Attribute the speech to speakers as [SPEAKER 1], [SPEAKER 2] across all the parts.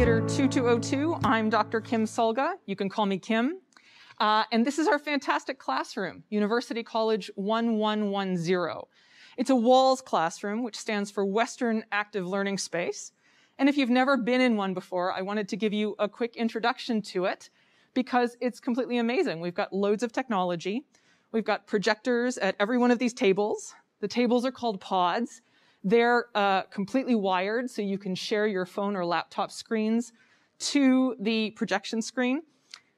[SPEAKER 1] Theater 2202. I'm Dr. Kim Solga. You can call me Kim. Uh, and this is our fantastic classroom, University College 1110. It's a WALS classroom, which stands for Western Active Learning Space. And if you've never been in one before, I wanted to give you a quick introduction to it because it's completely amazing. We've got loads of technology. We've got projectors at every one of these tables. The tables are called pods. They're uh, completely wired, so you can share your phone or laptop screens to the projection screen.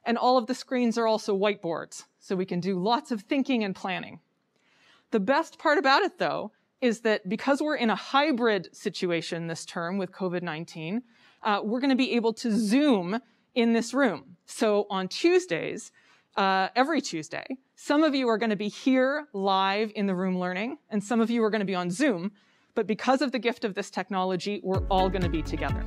[SPEAKER 1] And all of the screens are also whiteboards, so we can do lots of thinking and planning. The best part about it, though, is that because we're in a hybrid situation this term with COVID-19, uh, we're going to be able to Zoom in this room. So on Tuesdays, uh, every Tuesday, some of you are going to be here live in the room learning, and some of you are going to be on Zoom. But because of the gift of this technology, we're all going to be together.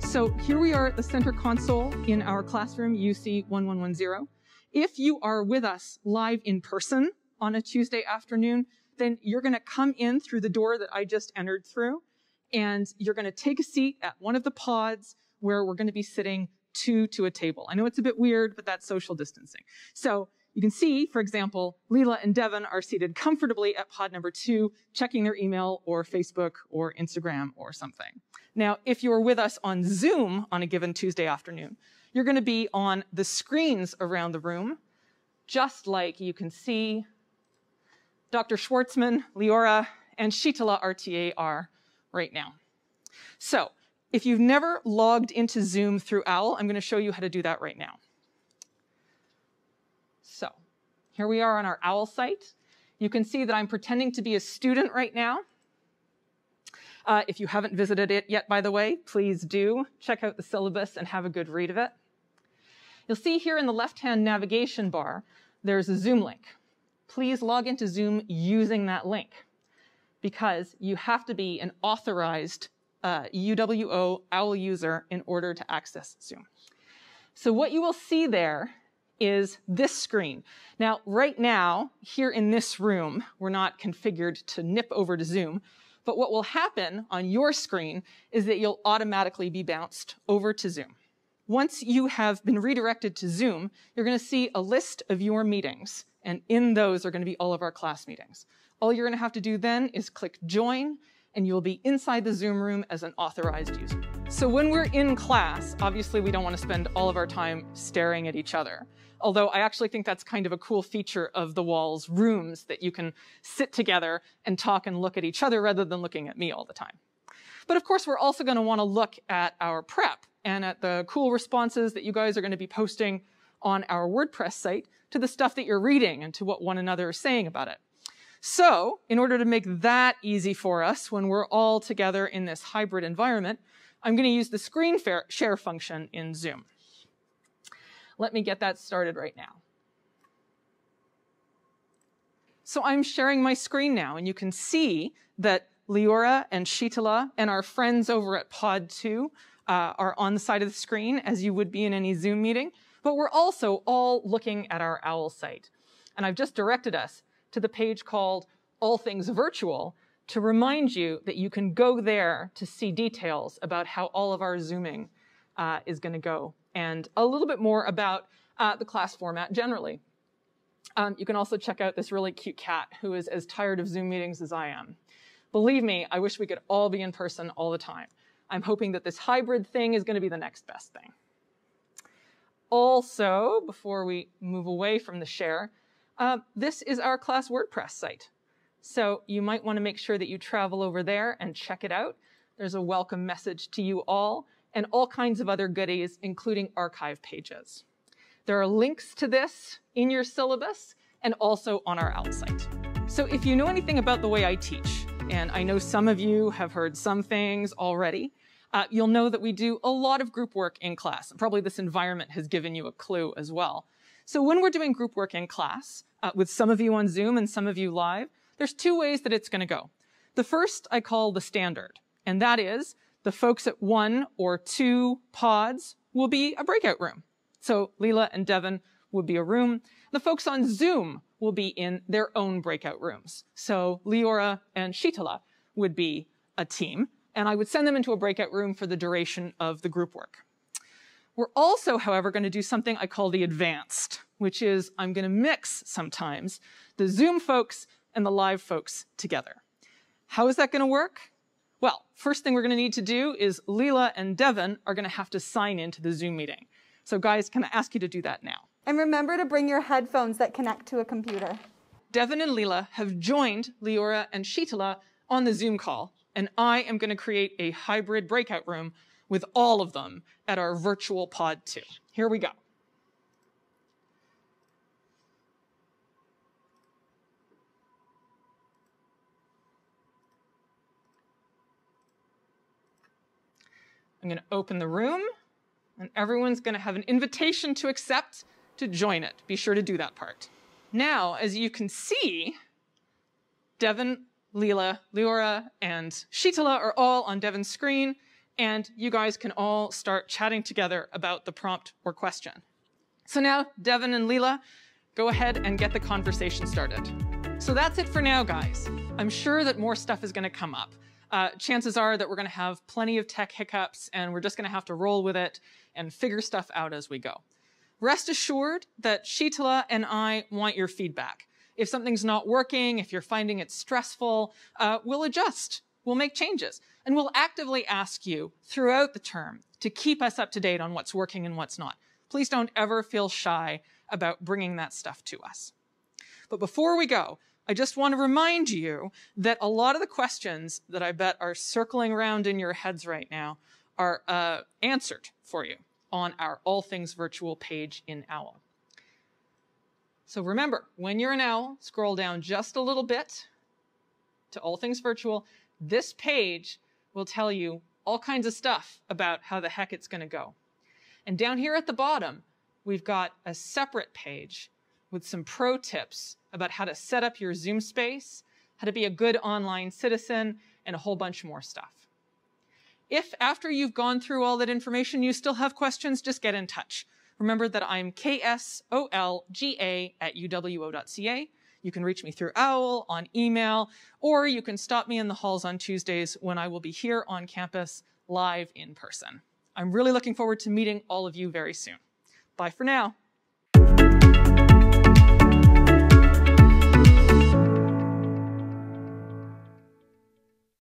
[SPEAKER 1] So here we are at the center console in our classroom, UC 1110. If you are with us live in person on a Tuesday afternoon, then you're going to come in through the door that I just entered through, and you're going to take a seat at one of the pods where we're going to be sitting two to a table. I know it's a bit weird, but that's social distancing. So you can see, for example, Leela and Devin are seated comfortably at pod number two, checking their email or Facebook or Instagram or something. Now, if you're with us on Zoom on a given Tuesday afternoon, you're going to be on the screens around the room, just like you can see Dr. Schwartzman, Leora, and Sheetala RTA are right now. So if you've never logged into Zoom through OWL, I'm going to show you how to do that right now. So here we are on our OWL site. You can see that I'm pretending to be a student right now. Uh, if you haven't visited it yet, by the way, please do check out the syllabus and have a good read of it. You'll see here in the left-hand navigation bar, there's a Zoom link. Please log into Zoom using that link because you have to be an authorized uh, UWO OWL user in order to access Zoom. So what you will see there is this screen. Now, right now, here in this room, we're not configured to nip over to Zoom, but what will happen on your screen is that you'll automatically be bounced over to Zoom. Once you have been redirected to Zoom, you're going to see a list of your meetings, and in those are going to be all of our class meetings. All you're going to have to do then is click Join, and you'll be inside the Zoom room as an authorized user. So when we're in class, obviously we don't want to spend all of our time staring at each other. Although I actually think that's kind of a cool feature of the WALS rooms that you can sit together and talk and look at each other rather than looking at me all the time. But of course, we're also going to want to look at our prep and at the cool responses that you guys are going to be posting on our WordPress site to the stuff that you're reading and to what one another is saying about it. So in order to make that easy for us when we're all together in this hybrid environment, I'm going to use the screen share function in Zoom. Let me get that started right now. So I'm sharing my screen now, and you can see that Leora and Sheetala and our friends over at Pod 2 uh, are on the side of the screen, as you would be in any Zoom meeting. But we're also all looking at our OWL site. And I've just directed us to the page called All Things Virtual to remind you that you can go there to see details about how all of our Zooming uh, is going to go and a little bit more about uh, the class format generally. Um, you can also check out this really cute cat who is as tired of Zoom meetings as I am. Believe me, I wish we could all be in person all the time. I'm hoping that this hybrid thing is going to be the next best thing. Also, before we move away from the share, uh, this is our class WordPress site. So you might want to make sure that you travel over there and check it out. There's a welcome message to you all and all kinds of other goodies, including archive pages. There are links to this in your syllabus and also on our OWL site. So if you know anything about the way I teach, and I know some of you have heard some things already, uh, you'll know that we do a lot of group work in class. Probably this environment has given you a clue as well. So when we're doing group work in class, uh, with some of you on Zoom and some of you live, there's two ways that it's going to go. The first I call the standard, and that is the folks at one or two pods will be a breakout room. So Leela and Devin would be a room. The folks on Zoom will be in their own breakout rooms. So Leora and Sheetala would be a team, and I would send them into a breakout room for the duration of the group work. We're also, however, going to do something I call the advanced, which is I'm going to mix sometimes the Zoom folks and the live folks together. How is that going to work? Well, first thing we're going to need to do is Leela and Devin are going to have to sign into the Zoom meeting. So guys, can I ask you to do that now?
[SPEAKER 2] And remember to bring your headphones that connect to a computer.
[SPEAKER 1] Devin and Leela have joined Leora and Sheetala on the Zoom call, and I am going to create a hybrid breakout room with all of them at our virtual pod 2. Here we go. I'm going to open the room, and everyone's going to have an invitation to accept to join it. Be sure to do that part. Now, as you can see, Devin, Leela, Leora, and Sheetala are all on Devin's screen, and you guys can all start chatting together about the prompt or question. So now, Devin and Leela, go ahead and get the conversation started. So that's it for now, guys. I'm sure that more stuff is going to come up. Uh, chances are that we're going to have plenty of tech hiccups, and we're just going to have to roll with it and figure stuff out as we go. Rest assured that Sheetala and I want your feedback. If something's not working, if you're finding it stressful, uh, we'll adjust. We'll make changes. And we'll actively ask you throughout the term to keep us up to date on what's working and what's not. Please don't ever feel shy about bringing that stuff to us. But before we go, I just want to remind you that a lot of the questions that I bet are circling around in your heads right now are uh, answered for you on our All Things Virtual page in OWL. So remember, when you're in OWL, scroll down just a little bit to All Things Virtual. This page will tell you all kinds of stuff about how the heck it's going to go. And down here at the bottom, we've got a separate page with some pro tips about how to set up your Zoom space, how to be a good online citizen, and a whole bunch more stuff. If after you've gone through all that information, you still have questions, just get in touch. Remember that I'm KSOLGA at uwo.ca. You can reach me through OWL, on email, or you can stop me in the halls on Tuesdays when I will be here on campus live in person. I'm really looking forward to meeting all of you very soon. Bye for now.